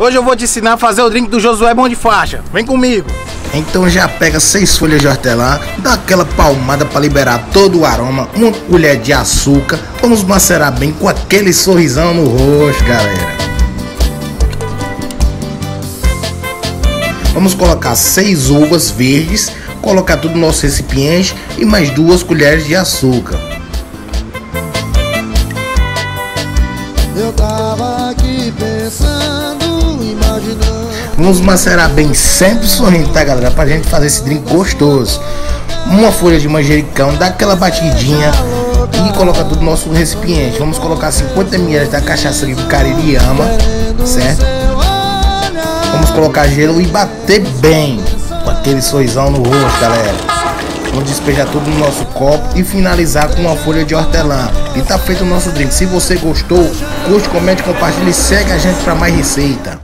Hoje eu vou te ensinar a fazer o drink do Josué Bom de Faixa. Vem comigo. Então já pega seis folhas de hortelã, dá aquela palmada para liberar todo o aroma, uma colher de açúcar, vamos macerar bem com aquele sorrisão no rosto, galera. Vamos colocar seis uvas verdes, colocar tudo no nosso recipiente e mais duas colheres de açúcar. Eu tava aqui pensando. Vamos macerar bem, sempre sorrindo, tá galera? Pra gente fazer esse drink gostoso. Uma folha de manjericão, dá aquela batidinha e coloca tudo no nosso recipiente. Vamos colocar 50 ml da cachaça do Caririama, certo? Vamos colocar gelo e bater bem com aquele sorrisão no rosto, galera. Vamos despejar tudo no nosso copo e finalizar com uma folha de hortelã. E tá feito o nosso drink. Se você gostou, curte, comente, compartilhe e segue a gente para mais receita.